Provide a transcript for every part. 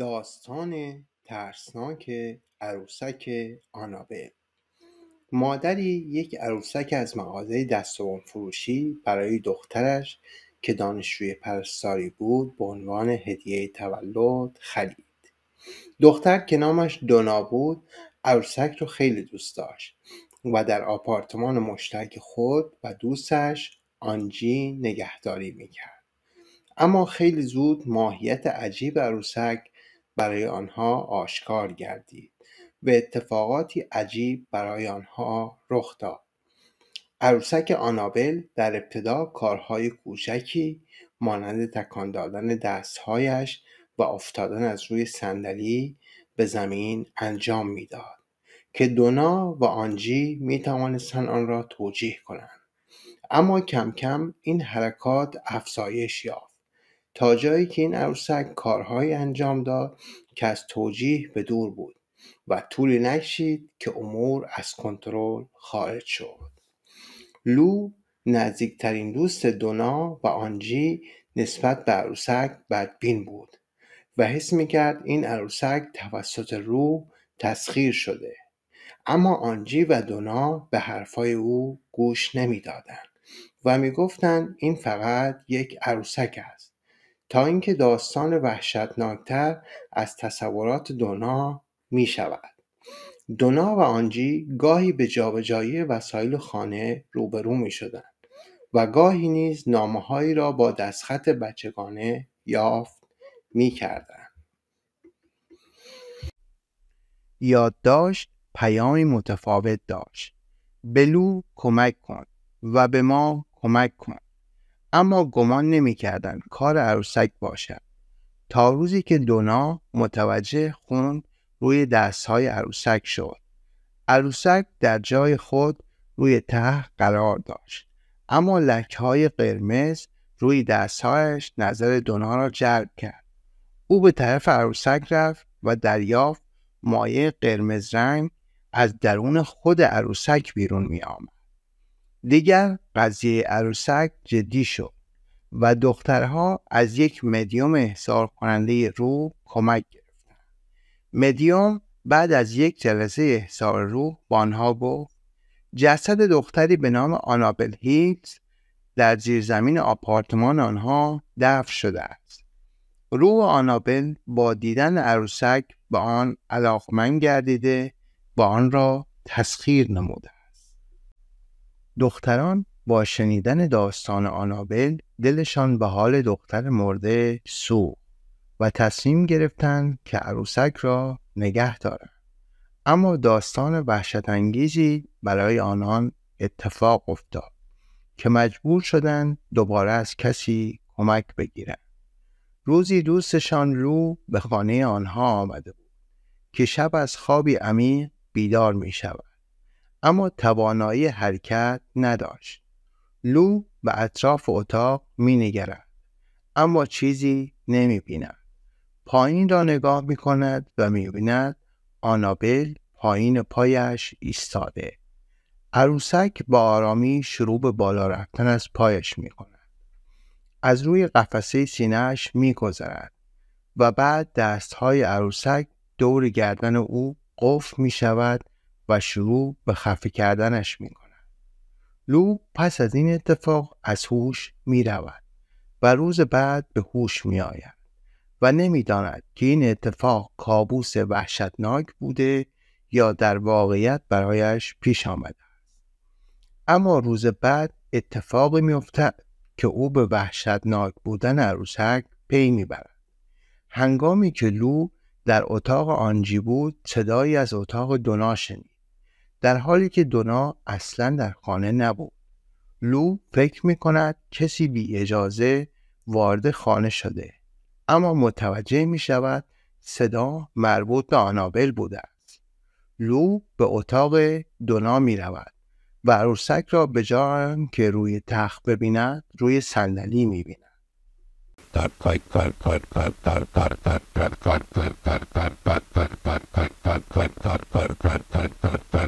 داستان ترسناک عروسک آنابل مادری یک عروسک از مغازه دستوان فروشی برای دخترش که دانشجوی پرستاری بود به عنوان هدیه تولد خرید. دختر که نامش دونا بود عروسک رو خیلی دوست داشت و در آپارتمان مشترک خود و دوستش آنجی نگهداری می‌کرد. اما خیلی زود ماهیت عجیب عروسک برای آنها آشکار گردید و اتفاقاتی عجیب برای آنها رخ داد. عروسک آنابل در ابتدا کارهای کوچکی مانند تکان دادن دستهایش و افتادن از روی صندلی به زمین انجام می‌داد که دونا و آنجی می توانستند آن را توجیه کنند. اما کم کم این حرکات افزایش یافت. تا جایی که این عروسک کارهایی انجام داد که از توجیه به دور بود و طولی نکشید که امور از کنترل خارج شد. لو نزدیکترین دوست دونا و آنجی نسبت به عروسک بدبین بود و حس می‌کرد این عروسک توسط روح تسخیر شده. اما آنجی و دونا به حرفای او گوش نمی‌دادند و می‌گفتند این فقط یک عروسک است. تا اینکه داستان وحشتناکتر از تصورات دونا می شود. دونا و آنجی گاهی به جابجایی وسایل خانه روبرو می شدند و گاهی نیز نامههایی را با دستخط بچگانه یافت می کردن. یادداشت پیامی متفاوت داشت بلو کمک کن و به ما کمک کن اما گمان نمی‌کردند کار عروسک باشد تا روزی که دونا متوجه خون روی دستهای عروسک شد. عروسک در جای خود روی ته قرار داشت. اما لکهای قرمز روی دستهایش نظر دونا را جلب کرد. او به طرف عروسک رفت و دریافت مایه قرمز رنگ از درون خود عروسک بیرون می آمد. دیگر قضیه عروسک جدی شد و دخترها از یک مدیوم احضار کننده روح کمک گرفتند. مدیوم بعد از یک جلسه احضار روح با آنها گفت جسد دختری به نام آنابل هیلز در زیرزمین آپارتمان آنها دفن شده است. روح آنابل با دیدن عروسک به آن علاقمند گردیده با آن را تسخیر نموده. دختران با شنیدن داستان آنابل دلشان به حال دختر مرده سو و تصمیم گرفتند که عروسک را نگه دارند. اما داستان وحشت انگیزی برای آنان اتفاق افتاد که مجبور شدند دوباره از کسی کمک بگیرند. روزی دوستشان رو به خانه آنها آمده بود که شب از خوابی عمیق بیدار می شود. اما توانایی حرکت نداشت. لو به اطراف اتاق می نگرد. اما چیزی نمی بیند. پایین را نگاه می کند و می بیند آنابل پایین پایش ایستاده. عروسک با آرامی شروع به بالا رفتن از پایش می کند. از روی قفسه سینهش می گذرد و بعد دستهای عروسک دور گردن او قفل می شود و شروع به خفه کردنش می کند. لو پس از این اتفاق از هوش می رود و روز بعد به هوش می آید و نمی‌داند که این اتفاق کابوس وحشتناک بوده یا در واقعیت برایش پیش آمده است. اما روز بعد اتفاقی میافتد که او به وحشتناک بودن عروسک پی می‌برد. هنگامی که لو در اتاق آنجی بود صدایی از اتاق دونا در حالی که دونا اصلا در خانه نبود لو فکر می کند کسی بی اجازه وارد خانه شده اما متوجه می شود صدا مربوط به آنابل بوده است لو به اتاق دونا می رود و عروسک را به جای که روی تخت ببیند روی صندلی می بیند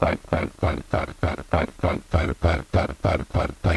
like like but, but, but,